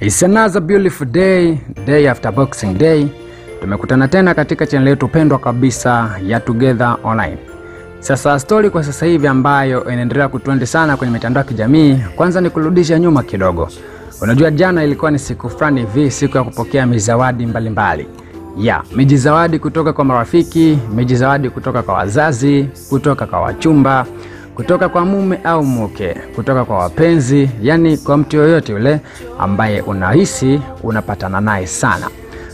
It's another beautiful day, day after Boxing Day. Tumekutana tena katika channel yetu pendwa kabisa ya Together Online. Sasa stori kwa sasa hivi ambayo inaendelea kutrend sana kwenye mitandao ya kijamii, kwanza ni kurudisha nyuma kidogo. Unajua jana ilikuwa ni siku fulani hivi, siku ya kupokea mizawadi mbalimbali ya miji zawadi kutoka kwa marafiki, miji zawadi kutoka kwa wazazi, kutoka kwa wachumba, kutoka kwa mume au mke, kutoka kwa wapenzi, yani kwa mtu yoyote yule ambaye unahisi unapatana naye sana.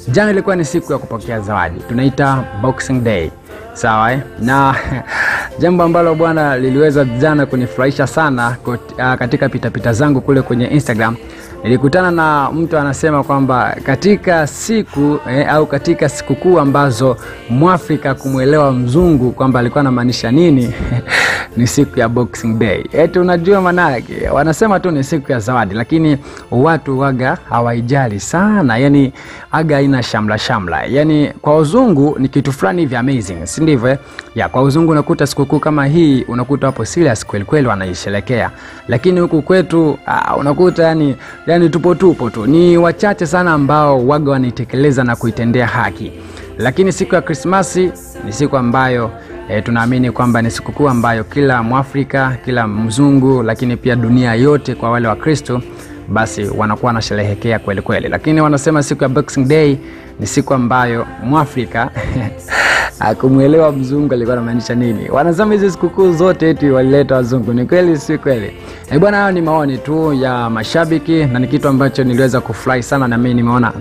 Jana ilikuwa ni siku ya kupokea zawadi, tunaita Boxing Day, sawa eh? na jambo ambalo bwana liliweza jana kunifurahisha sana ah, katika pitapita pita zangu kule kwenye Instagram nilikutana na mtu anasema kwamba katika siku eh, au katika sikukuu ambazo mwafrika kumwelewa mzungu kwamba alikuwa anamaanisha nini ni siku ya Boxing Day. Eti unajua manake, wanasema tu ni siku ya zawadi, lakini watu waga hawaijali sana, yani aga aina shamla shamla. Yani kwa uzungu ni kitu fulani hivi amazing, si ndivyo? eh? Ya kwa uzungu unakuta sikukuu kama hii unakuta hapo serious kweli kweli wanaisherekea, lakini huku kwetu aa, unakuta yani, yani tupo tupo tu, ni wachache sana ambao waga wanaitekeleza na kuitendea haki. Lakini siku ya Krismasi ni siku ambayo e, tunaamini kwamba ni sikukuu ambayo kila Mwafrika, kila mzungu, lakini pia dunia yote kwa wale wa Kristo basi wanakuwa wanasherehekea kweli kweli, lakini wanasema siku ya Boxing Day ni siku ambayo Mwafrika akumwelewa mzungu alikuwa anamaanisha nini. Wanasema hizi sikukuu zote eti walileta wazungu, ni kweli si kweli? Eh bwana, hayo ni maoni tu ya mashabiki na ni kitu ambacho niliweza kufurahi sana, na mimi nimeona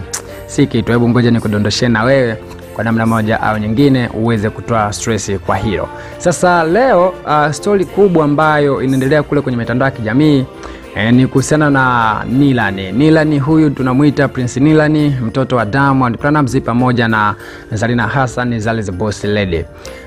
si kitu. Hebu ngoja nikudondoshe na wewe kwa namna moja au nyingine uweze kutoa stress kwa hilo. Sasa leo uh, stori kubwa ambayo inaendelea kule kwenye mitandao ya kijamii E, ni kuhusiana na Nilani. Nilani huyu tunamwita Prince Nilani, mtoto wa Diamond Platnumz pamoja na Zarina Hassan Zale the Boss Lady.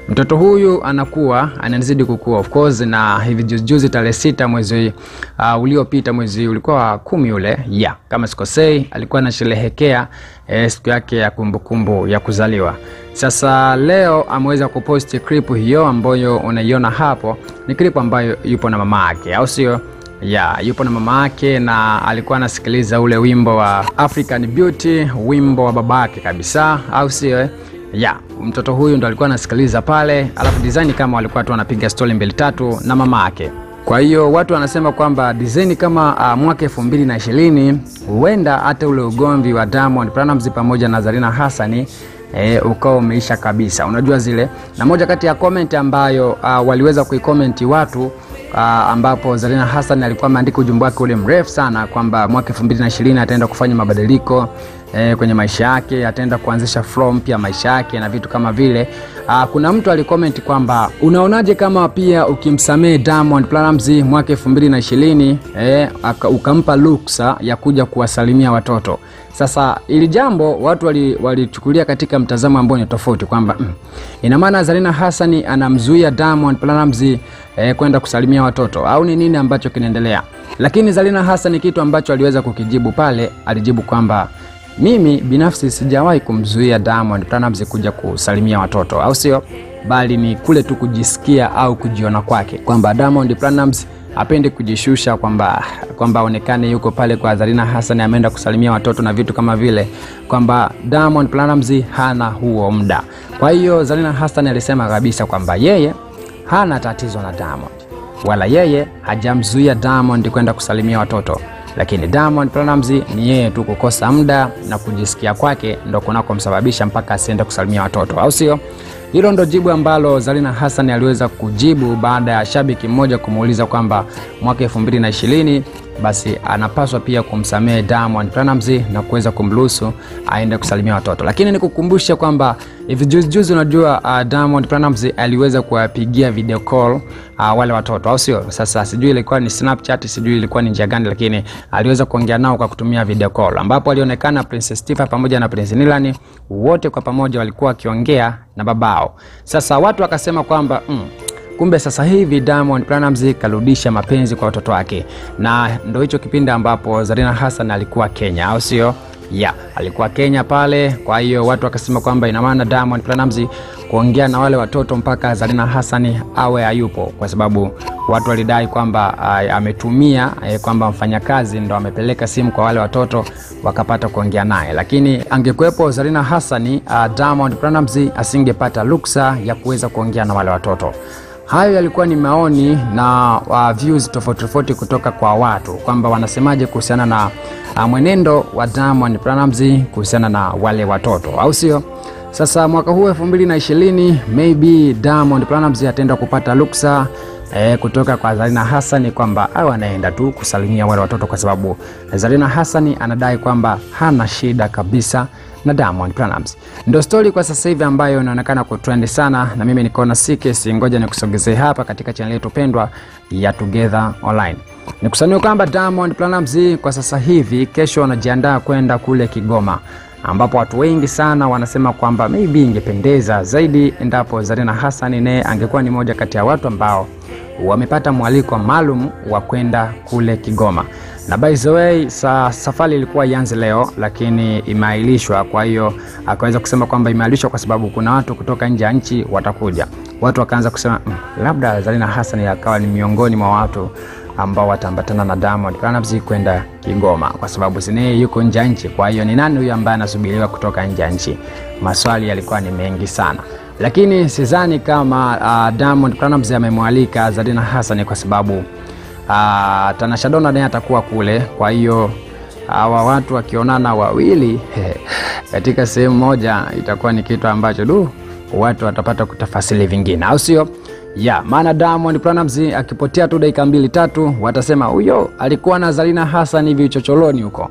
Mtoto huyu anakuwa anazidi kukua of course, na hivi juzi tarehe sita mwezi uh, uliopita mwezi ulikuwa wa kumi ule ya yeah, kama sikosei, alikuwa anasherehekea eh, siku yake ya kumbukumbu kumbu, ya kuzaliwa. Sasa leo ameweza kuposti clip hiyo ambayo unaiona hapo, ni clip ambayo yupo na mama yake, au sio? Ya yupo na mama yake na alikuwa anasikiliza ule wimbo wa African Beauty, wimbo wa babake kabisa, au sio? eh? ya mtoto huyu ndo alikuwa anasikiliza pale, alafu design kama walikuwa tu wanapiga stori mbili tatu na mama yake. Kwa hiyo watu wanasema kwamba design kama uh, mwaka elfu mbili na ishirini huenda hata ule ugomvi wa Diamond Platnumz pamoja na Zarina Hassani e, ukawa umeisha kabisa, unajua zile. Na moja kati ya comment ambayo uh, waliweza kuikomenti watu uh, ambapo Zarina Hassan alikuwa ameandika ujumbe wake ule mrefu sana kwamba mwaka 2020 ataenda kufanya mabadiliko eh, kwenye maisha yake, ataenda kuanzisha flow mpya maisha yake na vitu kama vile. Aa, kuna mtu alikomenti kwamba unaonaje kama pia ukimsamehe Diamond Platnumz mwaka 2020 eh, ukampa ruksa ya kuja kuwasalimia watoto. Sasa ili jambo watu walichukulia wali- katika mtazamo ambao ni tofauti kwamba mm, ina maana Zarina Hassani anamzuia Diamond Platnumz eh, kwenda kusalimia watoto au ni nini ambacho kinaendelea? Lakini Zarina Hassan kitu ambacho aliweza kukijibu pale, alijibu kwamba mimi binafsi sijawahi kumzuia Diamond Platnumz kuja kusalimia watoto, au sio? Bali ni kule tu kujisikia au kujiona kwake kwamba Diamond Platnumz apende kujishusha kwamba kwamba aonekane yuko pale kwa Zarina Hassan ameenda kusalimia watoto na vitu kama vile, kwamba Diamond Platnumz hana huo muda. Kwa hiyo Zarina Hassan alisema kabisa kwamba yeye hana tatizo na Diamond wala yeye hajamzuia Diamond kwenda kusalimia watoto, lakini Diamond Platnumz ni yeye tu kukosa muda na kujisikia kwake ndo kunakomsababisha mpaka asiende kusalimia watoto, au sio? Hilo ndo jibu ambalo Zalina Hassan aliweza kujibu baada ya shabiki mmoja kumuuliza kwamba mwaka 2020 basi anapaswa pia kumsamehe Diamond Platnumz na kuweza kumruhusu aende kusalimia watoto. Lakini nikukumbushe kwamba hivi juzi juzi, unajua uh, Diamond Platnumz aliweza kuwapigia video call uh, wale watoto, au sio? Sasa sijui ilikuwa ni Snapchat, sijui ilikuwa ni njia gani, lakini aliweza kuongea nao kwa kutumia video call, ambapo alionekana Princess Tifa pamoja na Prince Nilan wote kwa pamoja walikuwa wakiongea na babao. Sasa watu wakasema kwamba mm, kumbe sasa hivi Diamond Platnumz karudisha mapenzi kwa watoto wake, na ndo hicho kipindi ambapo Zarina Hassan alikuwa Kenya, au sio? yeah, alikuwa Kenya pale. Kwa hiyo watu wakasema kwamba ina maana Diamond Platnumz kuongea na wale watoto mpaka Zarina Hassan awe hayupo, kwa sababu watu walidai kwamba uh, ametumia eh, kwamba mfanyakazi ndo amepeleka simu kwa wale watoto wakapata kuongea naye, lakini angekuwepo Zarina Hassani uh, Diamond Platnumz asingepata ruksa ya kuweza kuongea na wale watoto. Hayo yalikuwa ni maoni na uh, views tofauti tofauti kutoka kwa watu kwamba wanasemaje kuhusiana na uh, mwenendo wa Diamond Platnumz kuhusiana na wale watoto, au sio? Sasa mwaka huu 2020 maybe Diamond Platnumz ataenda kupata luksa eh, kutoka kwa Zarina Hassani kwamba au anaenda tu kusalimia wale watoto, kwa sababu Zarina Hassani anadai kwamba hana shida kabisa na Diamond Platnumz. Ndio story kwa sasa hivi ambayo inaonekana kutrend sana, na mimi nikaona si ngoja nikusogezee hapa katika channel yetu pendwa ya Together Online. Nikusania kwamba Diamond Platnumz kwa sasa hivi kesho wanajiandaa kwenda kule Kigoma ambapo watu wengi sana wanasema kwamba maybe ingependeza zaidi endapo Zarina Hassan naye angekuwa ni moja kati ya watu ambao wamepata mwaliko maalum wa kwenda kule Kigoma. Na by the way, sa, safari ilikuwa ianze leo lakini imeahirishwa. Kwa hiyo akaweza kusema kwamba imeahirishwa kwa sababu kuna watu kutoka nje ya nchi watakuja. Watu wakaanza kusema mm, labda Zarina Hassan akawa ni miongoni mwa watu ambao wataambatana na Diamond Platnumz kwenda Kigoma kwa sababu Sinee yuko nje ya nchi. Kwa hiyo ni nani huyo ambaye anasubiriwa kutoka nje ya nchi? Maswali yalikuwa ni mengi sana, lakini sidhani kama uh, Diamond Platnumz amemwalika Zarina Hassan kwa sababu uh, Tanasha Donald naye atakuwa kule. Kwa hiyo hawa watu wakionana wawili katika sehemu moja itakuwa ni kitu ambacho du watu watapata kutafasili vingine, au sio? ya maana Diamond Platnumz akipotea tu dakika mbili tatu, watasema huyo alikuwa na Zarina Hassan hivi uchocholoni huko.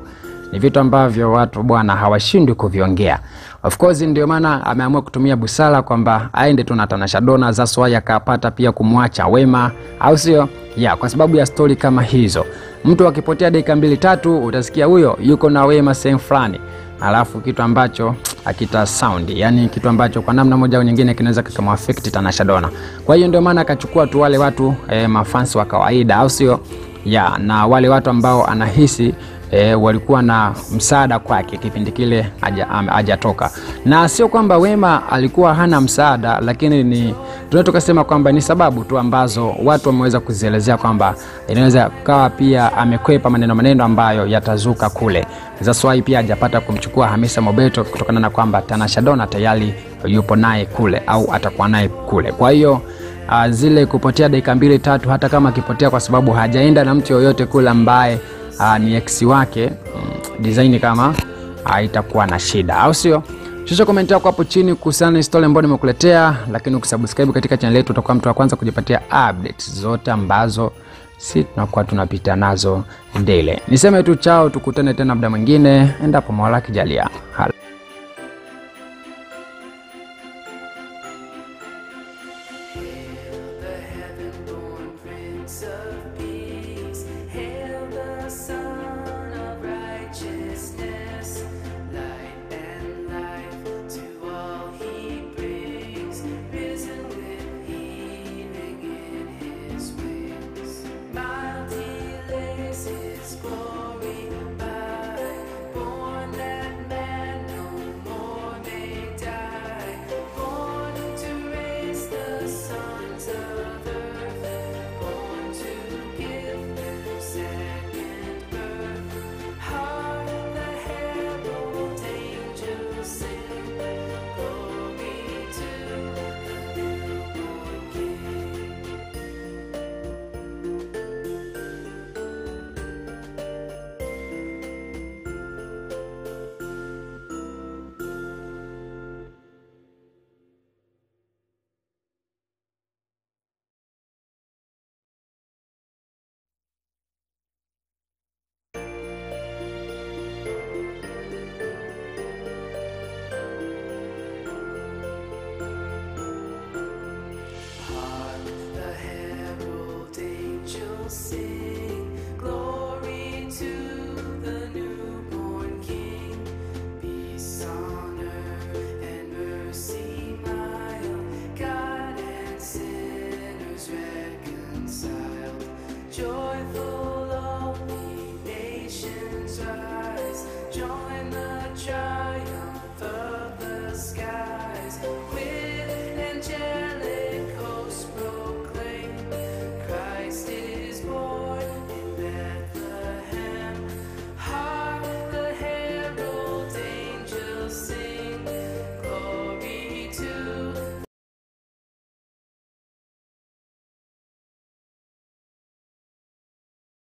Ni vitu ambavyo watu bwana hawashindwi kuviongea. Of course ndio maana ameamua kutumia busara kwamba aende tu na Tanasha dona that's why akapata pia kumwacha Wema, au sio? Ya, kwa sababu ya stori kama hizo. Mtu akipotea dakika mbili tatu, utasikia huyo yuko na Wema sehemu fulani, alafu kitu ambacho akita sound yani kitu ambacho kwa namna moja au nyingine kinaweza kikamwafekti Tanasha Donna. Kwa hiyo ndio maana akachukua tu wale watu e, mafansi wa kawaida, au sio? Ya, na wale watu ambao anahisi e, walikuwa na msaada kwake kipindi kile hajatoka, na sio kwamba Wema alikuwa hana msaada, lakini ni tunaweza tukasema kwamba ni sababu tu ambazo watu wameweza kuzielezea kwamba inaweza kawa pia amekwepa maneno maneno ambayo yatazuka kule. That's pia hajapata kumchukua Hamisa Mobeto kutokana na kwamba Tanasha Donna tayari yupo naye kule au atakuwa naye kule, kwa hiyo Uh, zile kupotea dakika mbili tatu, hata kama akipotea kwa sababu hajaenda na mtu yoyote kule ambaye uh, ni ex wake mm, design kama uh, itakuwa na shida, au sio? Shusha komenti yako hapo chini kuhusiana na story ambayo nimekuletea, lakini ukisubscribe katika channel yetu utakuwa mtu wa kwanza kujipatia updates zote ambazo si tunakuwa tunapita nazo ndele. Niseme tu chao, tukutane tena muda mwingine endapo Mola akijalia.